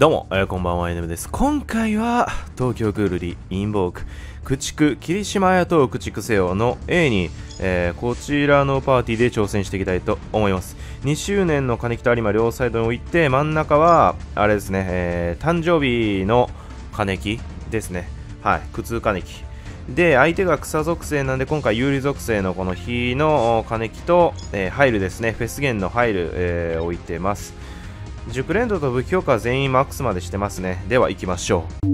どうも、えーこんばんは、エネムです。今回は、東京クールリインボーク、駆逐、霧島屋と駆逐せよの A に、えーこちらのパーティーで挑戦していきたいと思います。2周年の金木と有馬両サイドに置いて、真ん中は、あれですね、えー誕生日の金木ですね。はい、苦痛金木。で、相手が草属性なんで、今回有利属性のこの火の金木と、えーハイルですね、フェスゲンのハイル、えー置いてます。熟練度と武器強化は全員マックスまでしてますね。では行きましょう。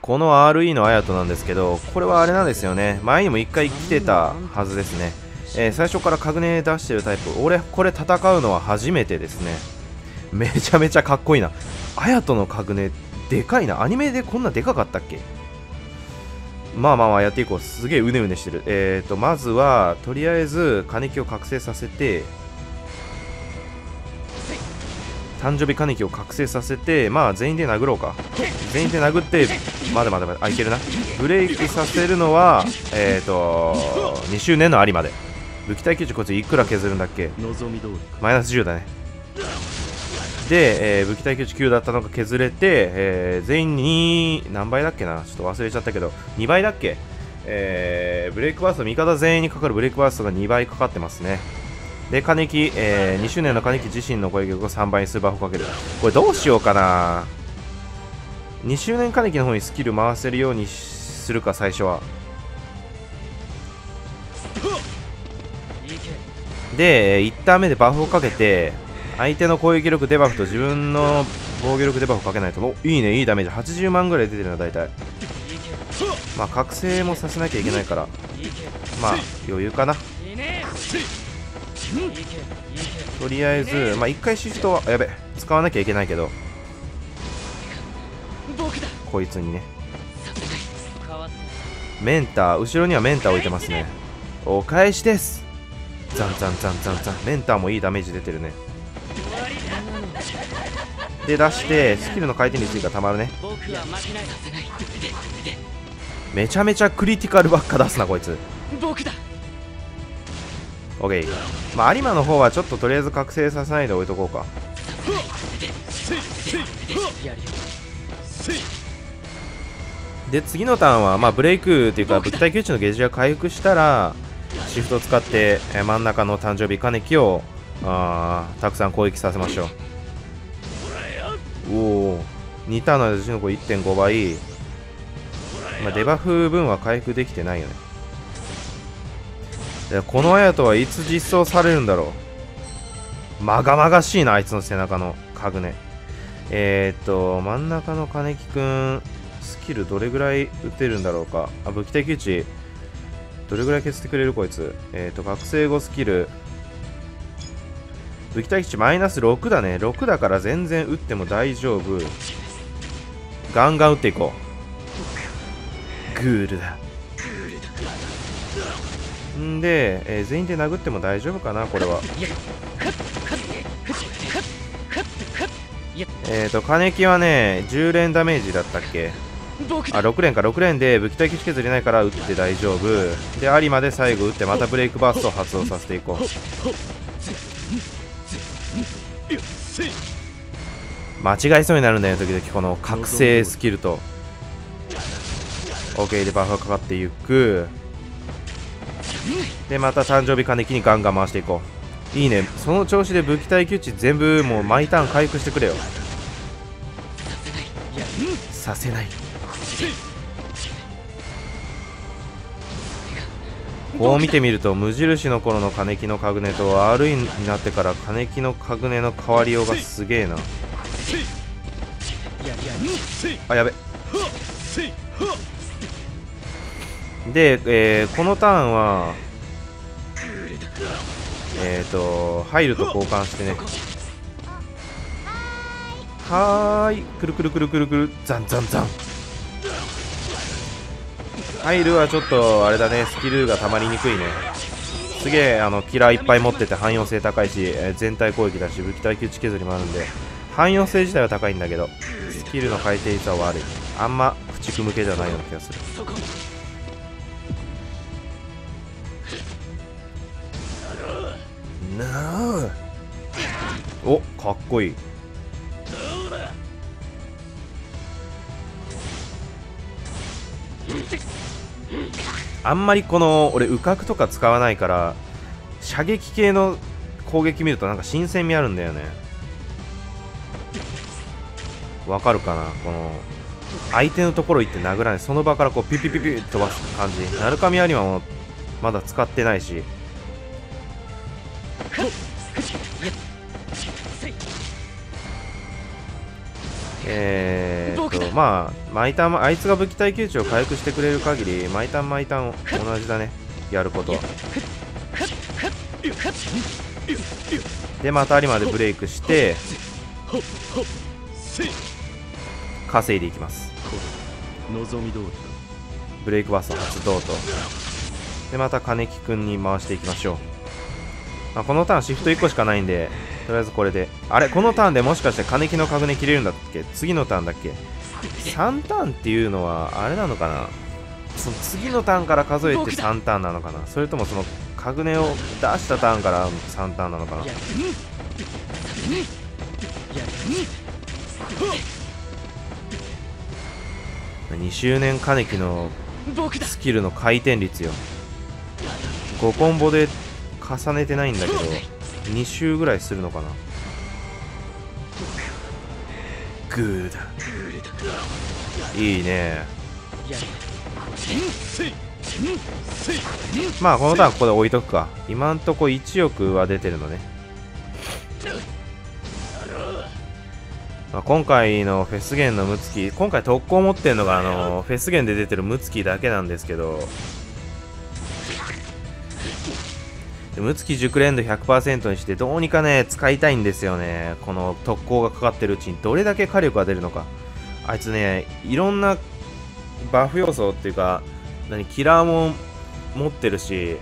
この RE のアヤトなんですけどこれはあれなんですよね。前にも1回来てたはずですね、えー最初からカグネ出してるタイプ。俺これ戦うのは初めてですね。めちゃめちゃかっこいいな。アヤトのカグネでかいな。アニメでこんなでかかったっけ？まあまあまあやっていこう。すげえうねうねしてる。えーとまずはとりあえず金木を覚醒させて誕生日金木を覚醒させてまあ全員で殴ろうか。全員で殴ってまだまだまだあいけるな。ブレイクさせるのはえーと2周年の有馬で。武器耐久値こいついくら削るんだっけ？マイナス10だねで、えー武器耐久値9だったのが削れて、えー全員に何倍だっけな？ちょっと忘れちゃったけど2倍だっけ？えーブレイクバースト味方全員にかかるブレイクバーストが2倍かかってますね。で金木、え2周年の金木自身の攻撃を3倍に数バフかける。これどうしようかな？2周年金木の方にスキル回せるようにするか最初は。で、1ターン目でバフをかけて相手の攻撃力デバフと自分の防御力デバフかけないとおいいねいいダメージ。80万ぐらい出てるな大体。まあ覚醒もさせなきゃいけないから。まあ余裕かな。とりあえずまあ1回シフトはやべ使わなきゃいけないけど。こいつにね。メンター後ろにはメンター置いてますね。お返しです。ザンザンザンザンザン。メンターもいいダメージ出てるね。で出してスキルの回転率がたまるね。めちゃめちゃクリティカルばっか出すなこいつ。僕だ。OK まあ有馬の方はちょっととりあえず覚醒させないで置いとこうか。で次のターンは、まあ、ブレイクっていうか武器耐久値のゲージが回復したらシフトを使ってえー真ん中の誕生日金木をあーたくさん攻撃させましょうおお2ターンの間の子1.5倍、まあ、デバフ分は回復できてないよね。このアヤトはいつ実装されるんだろう。まがまがしいなあいつの背中のカグネ。えー、っと真ん中の金木くんスキルどれぐらい打てるんだろうか。あ武器耐久値どれぐらい消してくれるこいつ。えっ、と覚醒後スキル。武器耐久値マイナス6だね。6だから全然打っても大丈夫。ガンガン打っていこう。グールだ。んで、えー全員で殴っても大丈夫かなこれは。えっ、と金木はね10連ダメージだったっけ？あ6連か6連で武器耐久値削れないから打って大丈夫。で有馬で最後打ってまたブレイクバーストを発動させていこう間違いそうになるんだよ時々この覚醒スキルと。OK でバフがかかっていく。でまた誕生日金木にガンガン回していこう。いいね。その調子で武器耐久値全部もう毎ターン回復してくれよ。させない。こう見てみると無印の頃の金木のカグネと R になってから金木のカグネの変わりようがすげえな。あやべ。で、えーこのターンはえっ、と入ると交換してね。はーい。くるくるくるくるくる。ザンザンザン。入るはちょっとあれだね。スキルがたまりにくいね。すげえあのキラーいっぱい持ってて汎用性高いし、えー全体攻撃だし武器耐久値削りもあるんで。汎用性自体は高いんだけどスキルの回転率は悪い。あんま駆逐向けじゃないような気がする。なあ。おかっこいい。あんまりこの俺、羽角とか使わないから射撃系の攻撃見るとなんか新鮮味あるんだよね。わかるかな？この相手のところ行って殴らないその場からこうピュピュピュピ飛ばす感じ。鳴神有馬もまだ使ってないし。えー、っとまあ毎ターンあいつが武器耐久値を回復してくれる限り毎ターン毎ターン同じだね。やることは。でまた有馬でブレイクして稼いでいきます。望み通りブレイクバースト発動と。でまた金木くんに回していきましょう、まあ、このターンシフト1個しかないんでとりあえずこれで。あれこのターンでもしかして金木の角根切れるんだっけ？次のターンだっけ？3ターンっていうのはあれなのかな？その次のターンから数えて3ターンなのかな？それともその角根を出したターンから3ターンなのかな？2周年金木のスキルの回転率よ。5コンボで重ねてないんだけど2周ぐらいするのかな。グーだ。いいね。まあこのターンここで置いとくか。今んとこ1億は出てるのね、まあ、今回のフェスゲンのムツキ今回特攻持ってるのがあのフェスゲンで出てるムツキだけなんですけど。ムツキ熟練度100%にしてどうにかね使いたいんですよね。この特攻がかかってるうちに。どれだけ火力が出るのか。あいつねいろんなバフ要素っていうか何キラーも持ってるし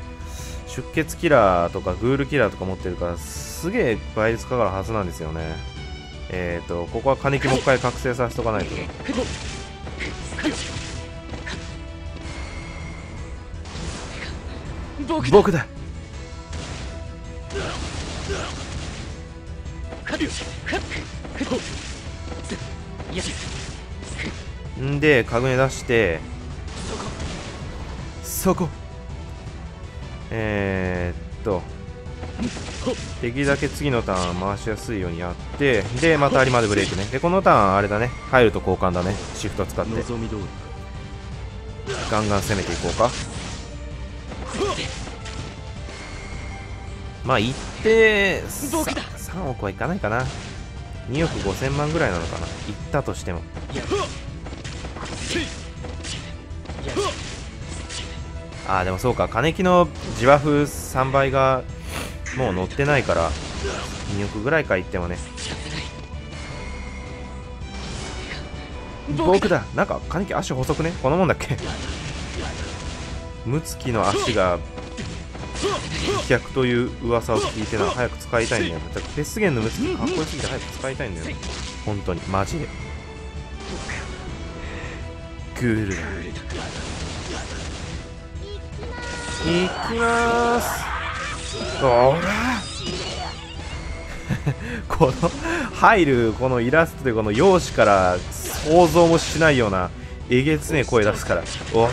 出血キラーとかグールキラーとか持ってるからすげえ倍率かかるはずなんですよね。えっ、ー、とここは金木もう一回覚醒させとかないと。僕だ。んで家具に出してそこ。えー、っとできるだけ次のターン回しやすいようにやってでまた有馬でブレイクね。でこのターンあれだね。入ると交換だね。シフト使って。ガンガン攻めていこうか。まあ行って3億はいかないかな。2億5000万ぐらいなのかな。行ったとしても。ああでもそうか。金木の自ワフ3倍がもう乗ってないから2億ぐらいか言ってもね。僕。だ。なんか金木足細くね？このもんだっけ？ムツキの足が飛脚という噂を聞いてな早く使いたいんだよ。だってフェスゲンのムツキかっこよすぎて早く使いたいんだよ。ね本当に。マジで。グールだ。いきます この入るこのイラストでこの容姿から想像もしないようなえげつねえ声出すから。おら。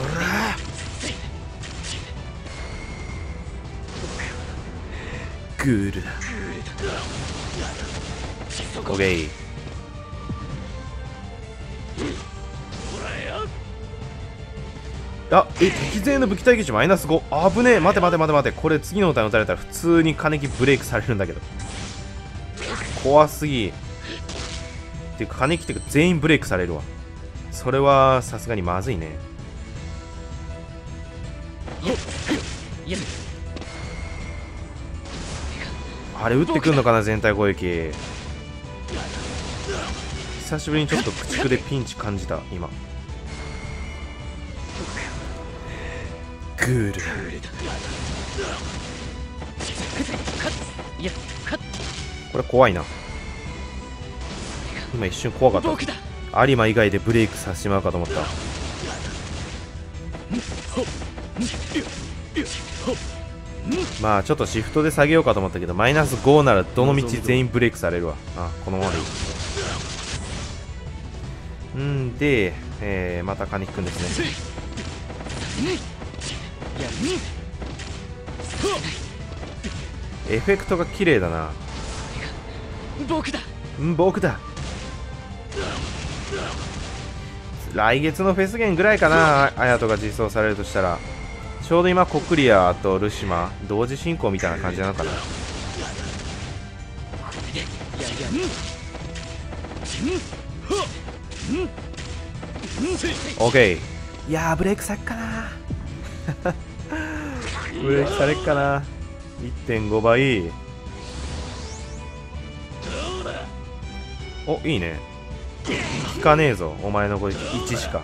グールだ。オッケーあえ敵勢の武器耐久値マイナス5危ねえ。待て待て待て待て。これ次の歌に打たれたら普通に金木ブレイクされるんだけど。怖すぎ。っていうか金木っていうか全員ブレイクされるわ。それはさすがにまずいね。あれ撃ってくんのかな全体攻撃。久しぶりにちょっと駆逐でピンチ感じた今。グール。これ怖いな。今一瞬怖かった。有馬以外でブレイクさせてしまうかと思った。まあちょっとシフトで下げようかと思ったけどマイナス5ならどの道全員ブレイクされるわ。あこのままでいい。んで、えー、またカニックんですねエフェクトが綺麗だな。僕だ。ん僕だ。来月のフェスゲンぐらいかなアヤトが実装されるとしたら。ちょうど今コクリアとルシマ同時進行みたいな感じなのかな。やるやる OK いやーブレイクさっかなブレイクされっかな。1.5倍。おいいね。効かねえぞ。お前の攻撃1しか。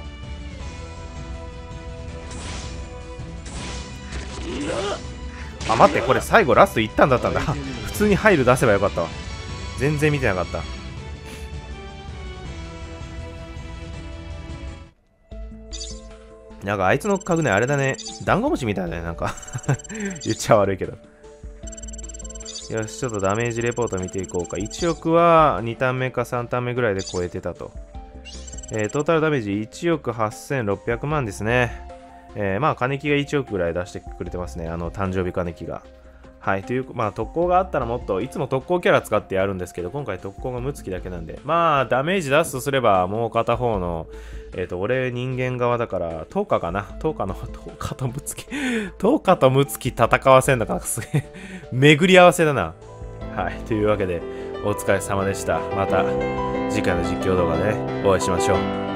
あ待って。これ最後ラスト1ターンだったんだ。普通に入る出せばよかったわ。全然見てなかった。なんかあいつの家具ねあれだねダンゴムシみたいだねなんか 言っちゃ悪いけどよしちょっとダメージレポート見ていこうか1億は2ターン目か3ターン目ぐらいで超えてたとえー、トータルダメージ1億8600万ですね。えー、まあ、金木が1億ぐらい出してくれてますね。あの、誕生日金木が。はい。という、まあ、特攻があったらもっと、いつも特攻キャラ使ってやるんですけど、今回特攻がムツキだけなんで、まあ、ダメージ出すとすれば、もう片方の、えっ、ー、と、俺人間側だから、10日かな ?10 日の、10日とムツキ、10日とムツキ戦わせんのからすげえ、巡り合わせだな。はい。というわけで、お疲れ様でした。また次回の実況動画でお会いしましょう。